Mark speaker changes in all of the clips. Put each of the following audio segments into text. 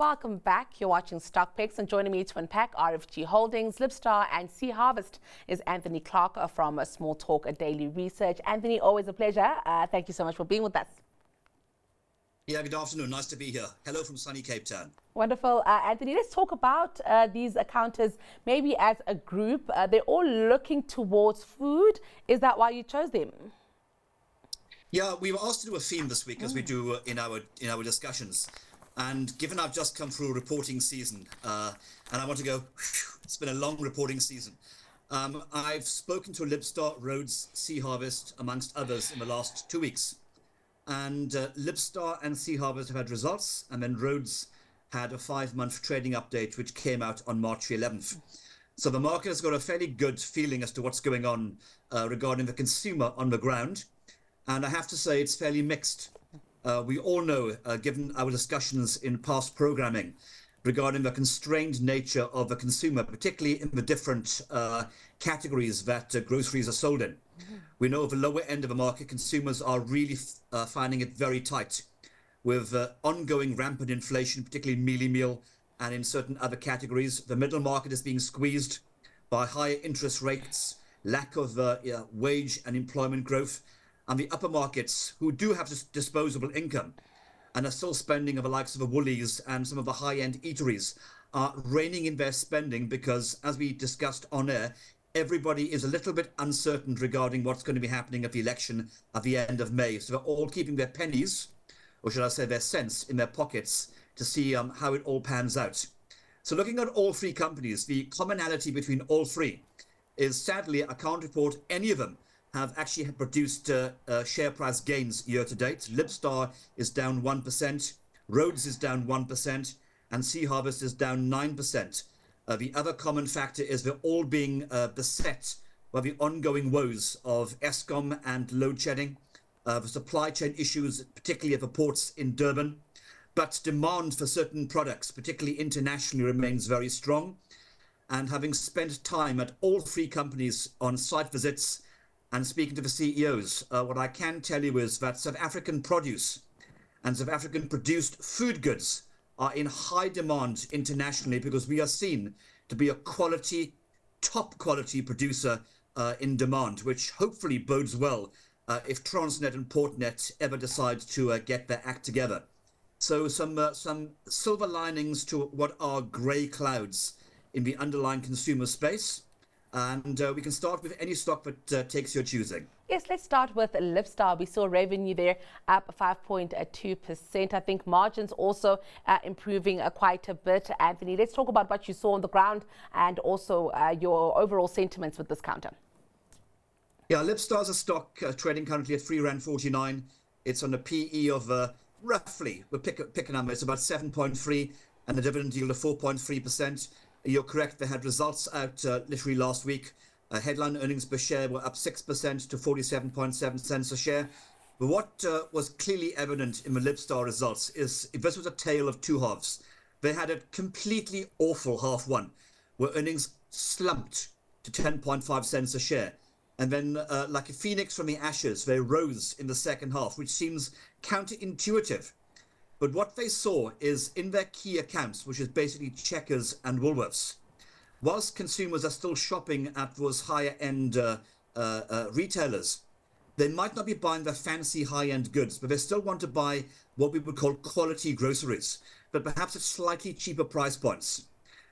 Speaker 1: Welcome back. You're watching Stock Picks and joining me to unpack RFG Holdings, Libstar and Sea Harvest is Anthony Clark from Small Talk A Daily Research. Anthony, always a pleasure. Uh, thank you so much for being with us.
Speaker 2: Yeah, good afternoon. Nice to be here. Hello from sunny Cape Town.
Speaker 1: Wonderful. Uh, Anthony, let's talk about uh, these accountants maybe as a group. Uh, they're all looking towards food. Is that why you chose them?
Speaker 2: Yeah, we were asked to do a theme this week, as we do in our in our discussions. And given I've just come through a reporting season, uh, and I want to go, it's been a long reporting season. Um, I've spoken to Libstar Rhodes, Sea Harvest, amongst others, in the last two weeks. And uh, Libstar and Sea Harvest have had results, and then Rhodes had a five month trading update, which came out on March 11th. So the market has got a fairly good feeling as to what's going on uh, regarding the consumer on the ground. And I have to say, it's fairly mixed. Uh, we all know, uh, given our discussions in past programming regarding the constrained nature of the consumer, particularly in the different uh, categories that uh, groceries are sold in. Mm-hmm. We know of the lower end of the market, consumers are really uh, finding it very tight with uh, ongoing rampant inflation, particularly mealie meal and in certain other categories. The middle market is being squeezed by higher interest rates, lack of wage and employment growth and the upper markets who do have disposable income and are still spending of the likes of the Woolies and some of the high-end eateries are reining in their spending because, as we discussed on air, everybody is a little bit uncertain regarding what's going to be happening at the election at the end of May. So they're all keeping their pennies, or should I say their cents, in their pockets to see um, how it all pans out. So looking at all three companies, the commonality between all three is sadly I can't report any of them have actually produced uh, uh, share price gains year to date. Libstar is down 1%, Rhodes is down 1%, and Sea Harvest is down 9%. Uh, the other common factor is they're all being uh, beset by the ongoing woes of Eskom and load shedding, uh, the supply chain issues, particularly at the ports in Durban. But demand for certain products, particularly internationally, remains very strong. And having spent time at all three companies on site visits, and speaking to the CEOs, uh, what I can tell you is that South African produce and South African produced food goods are in high demand internationally because we are seen to be a quality, top quality producer uh, in demand, which hopefully bodes well uh, if Transnet and Portnet ever decide to uh, get their act together. So some uh, some silver linings to what are grey clouds in the underlying consumer space. And uh, we can start with any stock that uh, takes your choosing.
Speaker 1: Yes, let's start with Libstar. We saw revenue there up 5.2%. I think margins also uh, improving uh, quite a bit. Anthony, let's talk about what you saw on the ground and also uh, your overall sentiments with this counter.
Speaker 2: Yeah, Libstar is a stock uh, trading currently at 3 Rand 49. It's on a PE of uh, roughly, we'll pick a, pick a number, it's about 7.3 and a dividend yield of 4.3%. You're correct. They had results out uh, literally last week. Uh, headline earnings per share were up 6% to 47.7 cents a share. But what uh, was clearly evident in the Libstar results is this was a tale of two halves. They had a completely awful half one, where earnings slumped to 10.5 cents a share. And then, uh, like a phoenix from the ashes, they rose in the second half, which seems counterintuitive but what they saw is in their key accounts, which is basically Checkers and Woolworths, whilst consumers are still shopping at those higher end uh, uh, uh, retailers, they might not be buying the fancy high end goods, but they still want to buy what we would call quality groceries, but perhaps at slightly cheaper price points.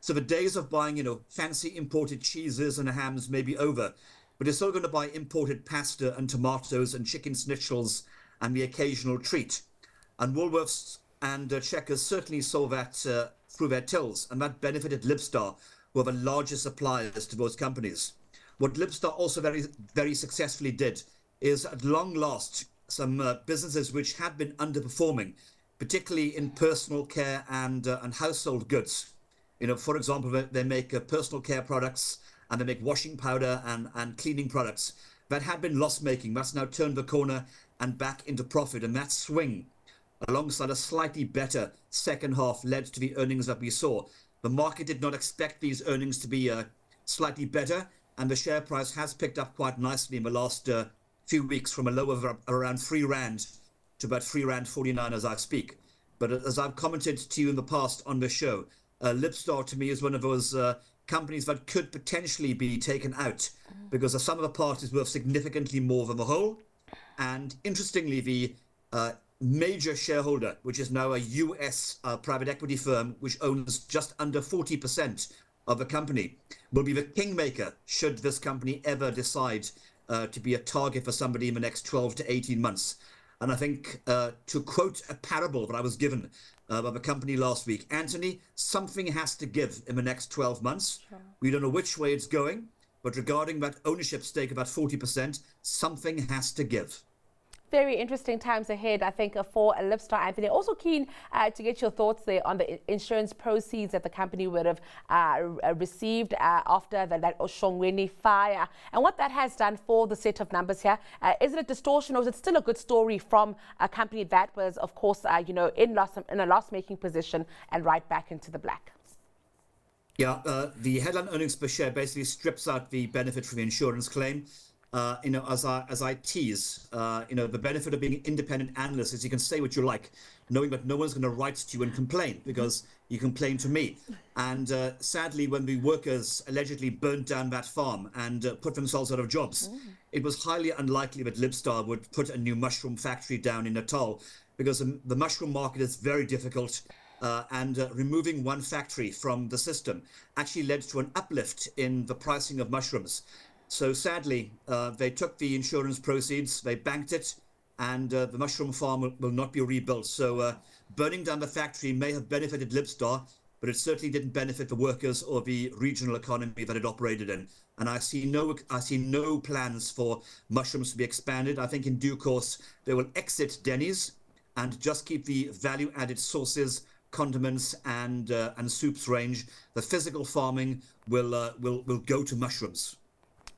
Speaker 2: So the days of buying, you know, fancy imported cheeses and hams may be over, but they're still going to buy imported pasta and tomatoes and chicken schnitzels and the occasional treat. And Woolworths and uh, Checkers certainly saw that uh, through their tills, and that benefited Libstar, who are the largest suppliers to those companies. What Libstar also very, very successfully did is, at long last, some uh, businesses which had been underperforming, particularly in personal care and uh, and household goods. You know, for example, they make uh, personal care products and they make washing powder and, and cleaning products that had been loss making. That's now turned the corner and back into profit, and that swing alongside a slightly better second half led to the earnings that we saw. The market did not expect these earnings to be uh, slightly better, and the share price has picked up quite nicely in the last uh, few weeks from a low of around 3 Rand to about 3 Rand 49 as I speak. But as I've commented to you in the past on the show, uh, Libstar to me is one of those uh, companies that could potentially be taken out because the sum of the parts is worth significantly more than the whole. And interestingly, the uh, major shareholder, which is now a US uh, private equity firm, which owns just under 40% of the company, will be the kingmaker should this company ever decide uh, to be a target for somebody in the next 12 to 18 months. And I think, uh, to quote a parable that I was given uh, by the company last week, Anthony, something has to give in the next 12 months. Sure. We don't know which way it's going, but regarding that ownership stake, about 40%, something has to give
Speaker 1: very interesting times ahead, I think, for Libstar Anthony. Also keen uh, to get your thoughts there on the insurance proceeds that the company would have uh, received uh, after the, that Oshongweni fire and what that has done for the set of numbers here. Uh, is it a distortion or is it still a good story from a company that was, of course, uh, you know, in, loss, in a loss-making position and right back into the black?
Speaker 2: Yeah, uh, the headline earnings per share basically strips out the benefit from the insurance claim uh, you know, as I as I tease, uh, you know, the benefit of being an independent analyst is you can say what you like, knowing that no one's going to write to you and complain because you complain to me. And uh, sadly, when the workers allegedly burnt down that farm and uh, put themselves out of jobs, mm. it was highly unlikely that Libstar would put a new mushroom factory down in Natal because the, the mushroom market is very difficult. Uh, and uh, removing one factory from the system actually led to an uplift in the pricing of mushrooms. So sadly, uh, they took the insurance proceeds, they banked it, and uh, the mushroom farm will, will, not be rebuilt. So uh, burning down the factory may have benefited Libstar, but it certainly didn't benefit the workers or the regional economy that it operated in. And I see no, I see no plans for mushrooms to be expanded. I think in due course they will exit Denny's and just keep the value-added sauces, condiments, and uh, and soups range. The physical farming will uh, will will go to mushrooms.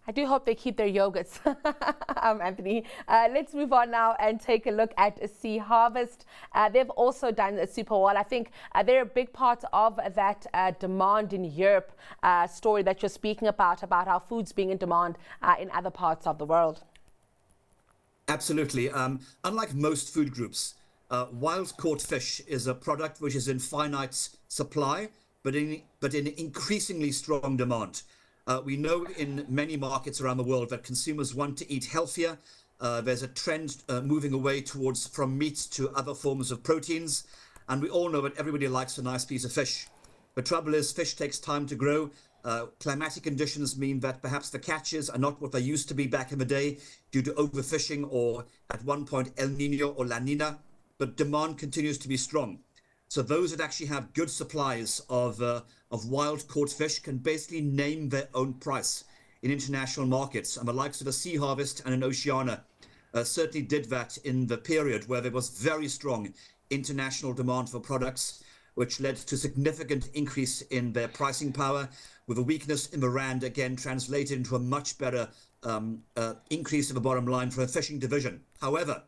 Speaker 1: I do hope they keep their yogurts, um, Anthony. Uh, let's move on now and take a look at Sea Harvest. Uh, they've also done super well. I think uh, they're a big part of that uh, demand in Europe uh, story that you're speaking about, about how food's being in demand uh, in other parts of the world.
Speaker 2: Absolutely. Um, unlike most food groups, wild caught fish is a product which is in finite supply, but in, but in increasingly strong demand. Uh, we know in many markets around the world that consumers want to eat healthier. Uh, there's a trend uh, moving away towards from meat to other forms of proteins. And we all know that everybody likes a nice piece of fish. The trouble is, fish takes time to grow. Uh, climatic conditions mean that perhaps the catches are not what they used to be back in the day due to overfishing or at one point El Nino or La Nina. But demand continues to be strong. So those that actually have good supplies of uh, of wild caught fish can basically name their own price in international markets. And the likes of a Sea Harvest and an Oceana uh, certainly did that in the period where there was very strong international demand for products, which led to significant increase in their pricing power, with a weakness in the rand again translated into a much better um, uh, increase of the bottom line for a fishing division. However,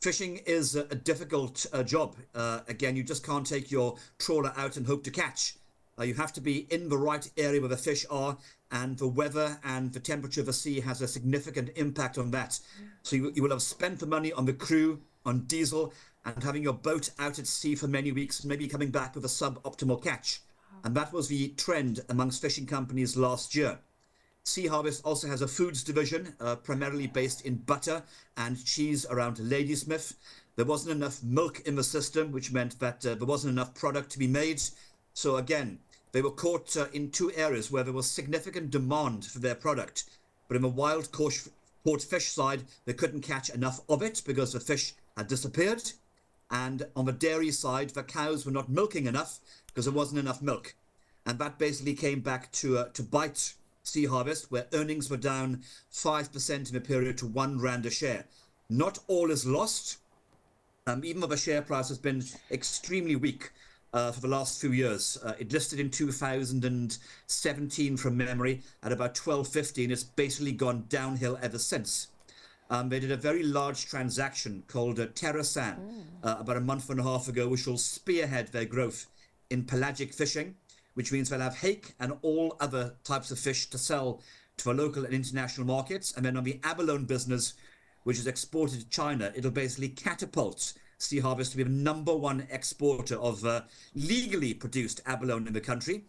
Speaker 2: fishing is a, a difficult uh, job. Uh, again, you just can't take your trawler out and hope to catch. Uh, you have to be in the right area where the fish are, and the weather and the temperature of the sea has a significant impact on that. So you, you will have spent the money on the crew, on diesel, and having your boat out at sea for many weeks, maybe coming back with a suboptimal catch. And that was the trend amongst fishing companies last year. Sea Harvest also has a foods division, uh, primarily based in butter and cheese around Ladysmith. There wasn't enough milk in the system, which meant that uh, there wasn't enough product to be made. So again, they were caught uh, in two areas where there was significant demand for their product. But in the wild caught, fish side, they couldn't catch enough of it because the fish had disappeared. And on the dairy side, the cows were not milking enough because there wasn't enough milk. And that basically came back to, uh, to bite Sea Harvest, where earnings were down 5% in a period to one rand a share. Not all is lost. Um, even though the share price has been extremely weak, uh, for the last few years. Uh, it listed in 2017 from memory at about 12.50 and it's basically gone downhill ever since. Um, they did a very large transaction called uh, TerraSan mm. uh, about a month and a half ago, which will spearhead their growth in pelagic fishing, which means they'll have hake and all other types of fish to sell to the local and international markets. And then on the abalone business, which is exported to China, it'll basically catapult Sea Harvest to be the number one exporter of uh, legally produced abalone in the country.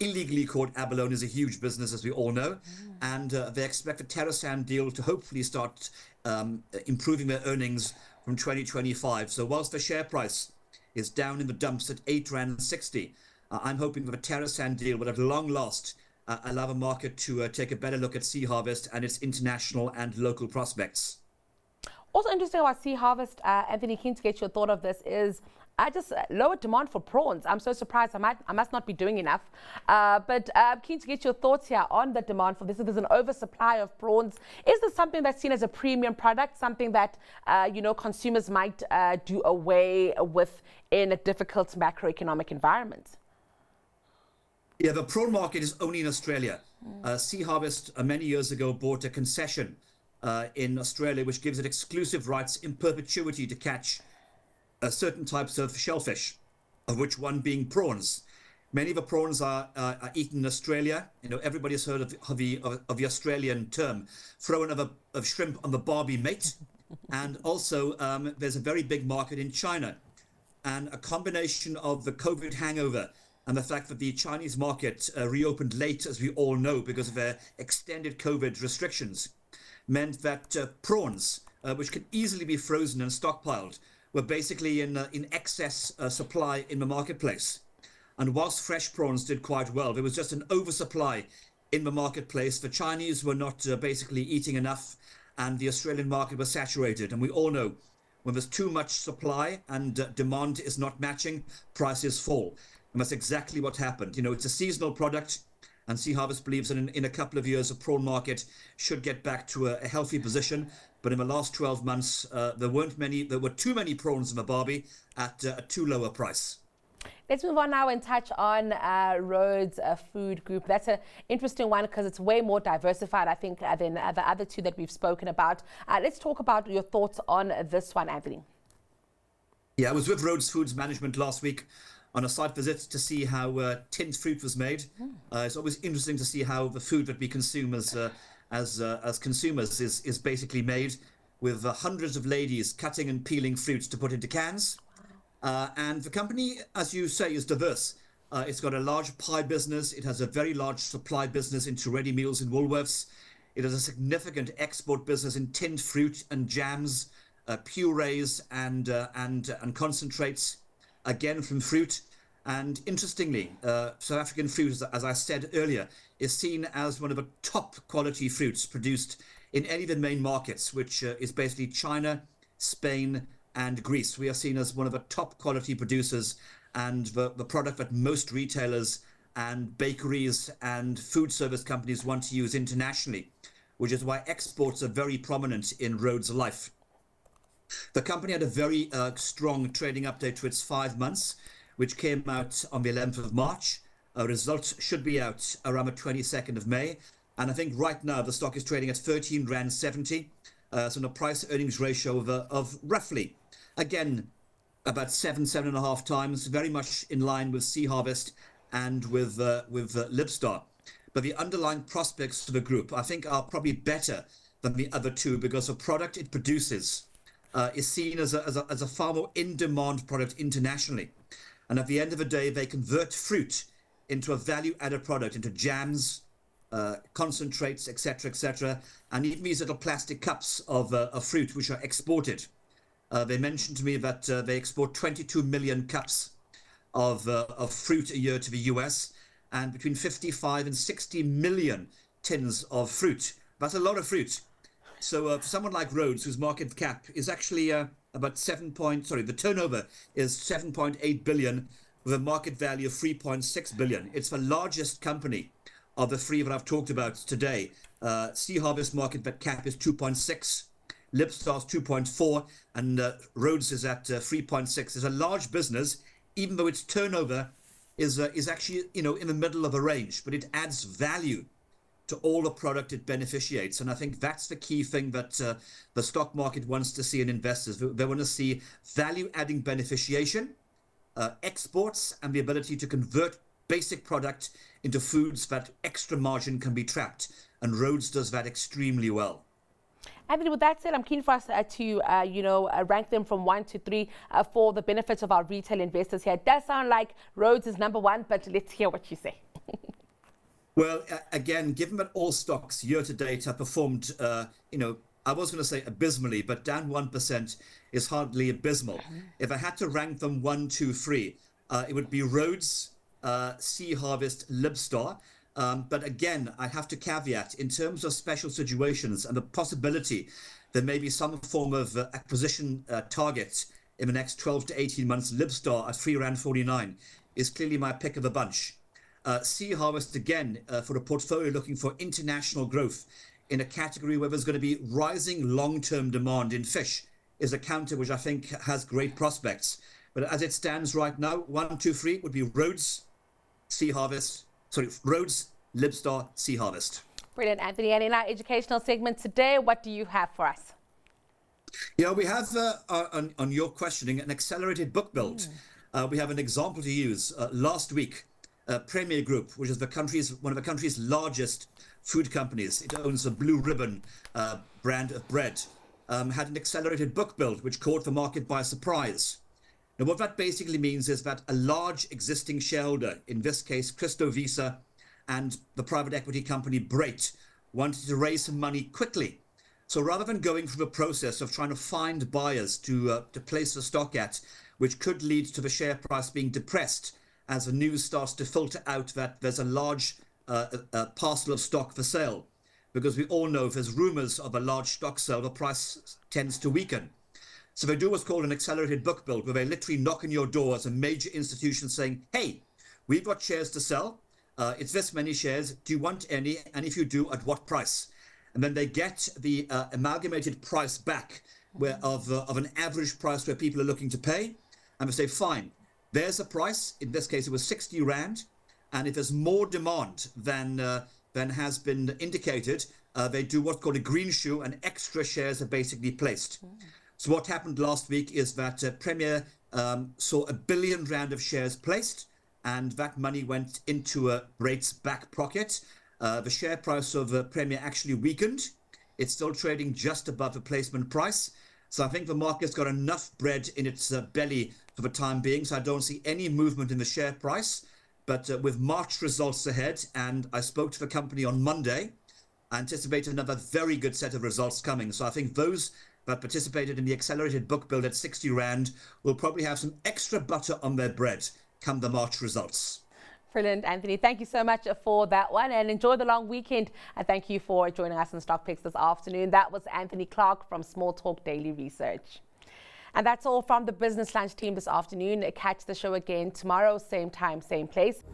Speaker 2: Illegally caught abalone is a huge business, as we all know, mm. and uh, they expect the TerraSan deal to hopefully start um, improving their earnings from 2025. So whilst the share price is down in the dumps at 8 Rand 60, uh, I'm hoping that the TerraSan deal will at long last uh, allow the market to uh, take a better look at Sea Harvest and its international and local prospects.
Speaker 1: Also interesting about Sea Harvest, uh, Anthony, keen to get your thought of this is I just uh, lower demand for prawns. I'm so surprised. I might, I must not be doing enough. Uh, but uh, I'm keen to get your thoughts here on the demand for this. If there's an oversupply of prawns, is this something that's seen as a premium product, something that uh, you know consumers might uh, do away with in a difficult macroeconomic environment?
Speaker 2: Yeah, the prawn market is only in Australia. Mm. sea Harvest many years ago bought a concession uh, in Australia, which gives it exclusive rights in perpetuity to catch uh, certain types of shellfish, of which one being prawns. Many of the prawns are, uh, are eaten in Australia. You know, everybody has heard of, of the of, of, the Australian term, throwing of, a, of shrimp on the barbie mate. and also, um, there's a very big market in China. And a combination of the COVID hangover and the fact that the Chinese market uh, reopened late, as we all know, because of their extended COVID restrictions, meant that uh, prawns, uh, which could easily be frozen and stockpiled, were basically in, uh, in excess uh, supply in the marketplace. And whilst fresh prawns did quite well, there was just an oversupply in the marketplace. The Chinese were not uh, basically eating enough, and the Australian market was saturated. And we all know when there's too much supply and uh, demand is not matching, prices fall. And that's exactly what happened. You know, it's a seasonal product and Sea Harvest believes that in, in a couple of years, the prawn market should get back to a, a healthy position. But in the last 12 months, uh, there weren't many, there were too many prawns in the Barbie at uh, a too low a price.
Speaker 1: Let's move on now and touch on uh, Rhodes uh, Food Group. That's an interesting one because it's way more diversified, I think, uh, than the other two that we've spoken about. Uh, let's talk about your thoughts on this one, Anthony.
Speaker 2: Yeah, I was with Rhodes Foods Management last week on a site visit to see how uh, tinned fruit was made. Uh, it's always interesting to see how the food that we consume as uh, as uh, as consumers is is basically made with uh, hundreds of ladies cutting and peeling fruit to put into cans. Uh, and the company, as you say, is diverse. it's got a large pie business. It has a very large supply business into ready meals in Woolworths. It has a significant export business in tinned fruit and jams, purees and and and concentrates again from fruit. And interestingly, uh, South African fruit, as I said earlier, is seen as one of the top quality fruits produced in any of the main markets, which uh, is basically China, Spain, and Greece. We are seen as one of the top quality producers and the, the product that most retailers and bakeries and food service companies want to use internationally, which is why exports are very prominent in Rhodes Life. The company had a very uh, strong trading update to its five months, which came out on the 11th of March. A result should be out around the 22nd of May. And I think right now the stock is trading at 13 Rand 70. Uh, so a price earnings ratio of, uh, of roughly, again, about seven, seven and a half times, very much in line with Sea Harvest and with, uh, with uh, Libstar. But the underlying prospects for the group, I think, are probably better than the other two because the product it produces uh, is seen as a, as, a, as a far more in-demand product internationally. And at the end of the day, they convert fruit into a value-added product, into jams, uh, concentrates, etc., etc., and even these little plastic cups of, uh, of fruit which are exported. Uh, they mentioned to me that uh, they export 22 million cups of, uh, of fruit a year to the US, and between 55 and 60 million tins of fruit. That's a lot of fruit. So uh, for someone like Rhodes, whose market cap is actually uh, about seven point, sorry, the turnover is 7.8 billion with a market value of 3.6 billion. It's the largest company of the three that I've talked about today. Uh, sea Harvest market cap is 2.6, Libstar's 2.4, and uh, Rhodes is at uh, 3.6. It's a large business, even though its turnover is uh, is actually you know in the middle of a range, but it adds value to all the product it beneficiates. And I think that's the key thing that uh, the stock market wants to see in investors. They want to see value adding beneficiation, uh, exports, and the ability to convert basic product into foods that extra margin can be trapped. And Rhodes does that extremely well.
Speaker 1: Anthony, with that said, I'm keen for us uh, to, uh, you know, uh, rank them from one to three uh, for the benefit of our retail investors here. It does sound like Rhodes is number one, but let's hear what you say.
Speaker 2: well, again, given that all stocks year to date have performed, uh, you know, I was going to say abysmally, but down 1% is hardly abysmal. Mm-hmm. If I had to rank them one, two, three, uh, it would be Rhodes, Sea Harvest, Libstar. Um, but again, I have to caveat in terms of special situations and the possibility there may be some form of uh, acquisition uh, target in the next 12 to 18 months. Libstar at 3 Rand 49 is clearly my pick of the bunch. Uh, sea Harvest again uh, for a portfolio looking for international growth in a category where there's going to be rising long-term demand in fish is a counter which I think has great prospects. But as it stands right now, one, two, three would be Rhodes, Sea Harvest, sorry, Rhodes, Libstar, Sea Harvest.
Speaker 1: Brilliant, Anthony. And in our educational segment today, what do you have for us?
Speaker 2: Yeah, we have uh, uh, on, on, your questioning an accelerated book build. Mm. Uh, we have an example to use. Uh, last week, uh, Premier Group, which is the country's one of the country's largest food companies, it owns a Blue Ribbon uh, brand of bread, um, had an accelerated book build, which caught the market by surprise. Now, what that basically means is that a large existing shareholder, in this case, Christo Wiese and the private equity company Brait, wanted to raise some money quickly. So rather than going through the process of trying to find buyers to uh, to place the stock at, which could lead to the share price being depressed as the news starts to filter out that there's a large uh, a parcel of stock for sale, because we all know if there's rumors of a large stock sale, the price tends to weaken. So they do what's called an accelerated book build, where they literally knock on your door as a major institution saying, hey, we've got shares to sell. Uh, it's this many shares. Do you want any? And if you do, at what price? And then they get the uh, amalgamated price back where, of, uh, of an average price where people are looking to pay. And they say, fine, there's a price. In this case, it was 60 Rand. And if there's more demand than, uh, than has been indicated, uh, they do what's called a green shoe and extra shares are basically placed. Mm. So what happened last week is that uh, Premier um, saw a billion rand of shares placed, and that money went into a Brait's back pocket. Uh, the share price of uh, Premier actually weakened. It's still trading just above the placement price. So I think the market's got enough bread in its uh, belly for the time being. So I don't see any movement in the share price. But uh, with March results ahead, and I spoke to the company on Monday, I anticipate another very good set of results coming. So I think those that participated in the accelerated book build at 60 Rand will probably have some extra butter on their bread come the March results.
Speaker 1: Brilliant, Anthony. Thank you so much for that one and enjoy the long weekend. And thank you for joining us on Stock Picks this afternoon. That was Anthony Clark from Small Talk Daily Research. And that's all from the Business Lunch team this afternoon. Catch the show again tomorrow, same time, same place.